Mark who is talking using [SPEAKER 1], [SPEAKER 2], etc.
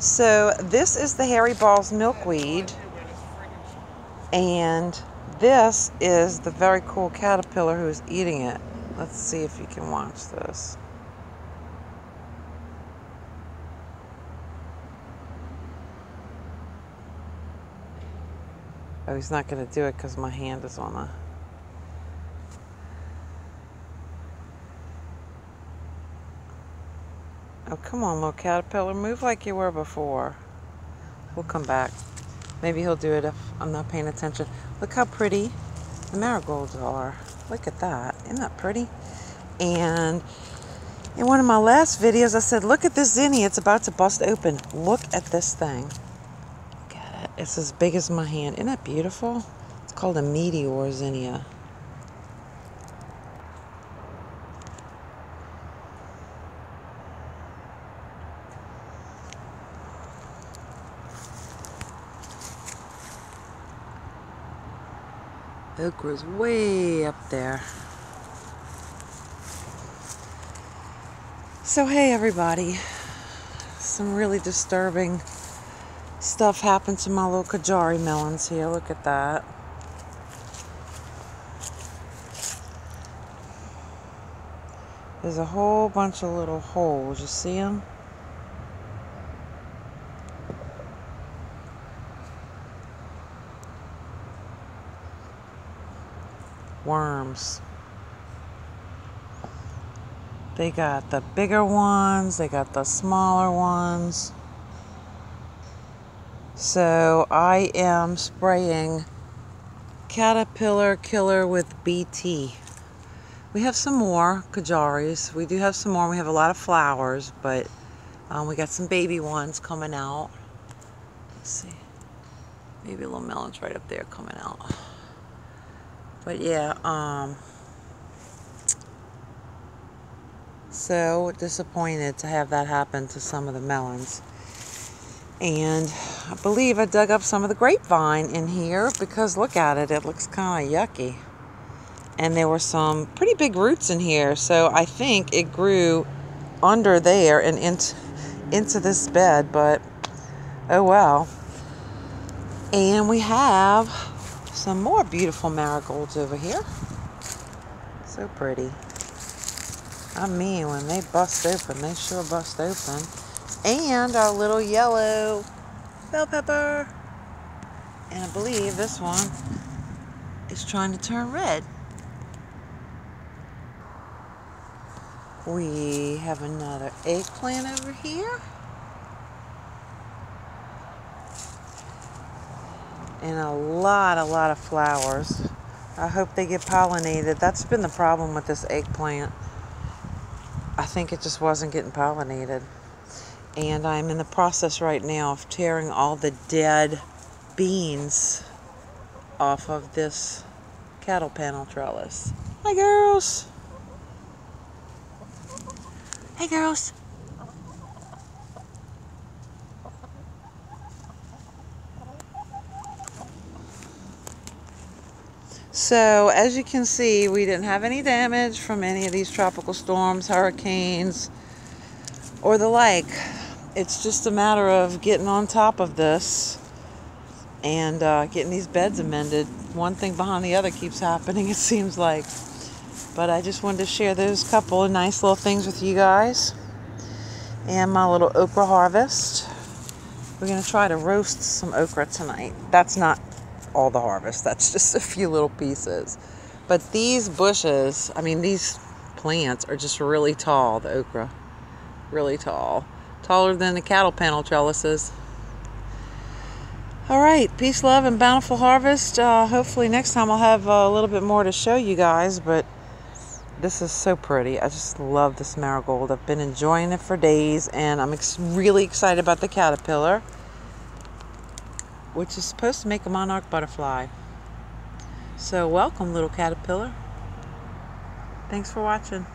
[SPEAKER 1] So this is the hairy balls milkweed. And this is the very cool caterpillar who's eating it. Let's see if you can watch this. Oh, he's not going to do it because my hand is on a Oh, come on, little caterpillar. Move like you were before. We'll come back. Maybe he'll do it if I'm not paying attention. Look how pretty the marigolds are. Look at that. Isn't that pretty? And in one of my last videos, I said, look at this zinnia. It's about to bust open. Look at this thing. Look at it. It's as big as my hand. Isn't that beautiful? It's called a meteor zinnia. Okra's way up there. So hey everybody, some really disturbing stuff happened to my little Kajari melons here. Look at that. There's a whole bunch of little holes. You see them? Worms. They got the bigger ones, they got the smaller ones. So I am spraying Caterpillar Killer with BT. We have some more Kajaris. We do have some more. We have a lot of flowers, but um, we got some baby ones coming out. Let's see. Maybe a little melons right up there coming out. But yeah, um, so disappointed to have that happen to some of the melons. And I believe I dug up some of the grapevine in here because look at it, it looks kind of yucky. And there were some pretty big roots in here, so I think it grew under there and into, into this bed, but oh well. And we have some more beautiful marigolds over here. So pretty. I mean, when they bust open, they sure bust open. And our little yellow bell pepper. And I believe this one is trying to turn red. We have another eggplant over here. And a lot, a lot of flowers. I hope they get pollinated. That's been the problem with this eggplant. I think it just wasn't getting pollinated. And I'm in the process right now of tearing all the dead beans off of this cattle panel trellis. Hi, girls. Hey, girls. So as you can see, we didn't have any damage from any of these tropical storms, hurricanes, or the like. It's just a matter of getting on top of this and uh, getting these beds amended. One thing behind the other keeps happening, it seems like. But I just wanted to share those couple of nice little things with you guys. And my little okra harvest. We're going to try to roast some okra tonight. That's not all the harvest. That's just a few little pieces. But these bushes, I mean, these plants are just really tall, the okra. Really tall. Taller than the cattle panel trellises. All right, peace, love, and bountiful harvest. Uh, hopefully, next time I'll have a little bit more to show you guys. But this is so pretty. I just love this marigold. I've been enjoying it for days, and I'm ex- really excited about the caterpillar which is supposed to make a monarch butterfly. So welcome little caterpillar. Thanks for watching.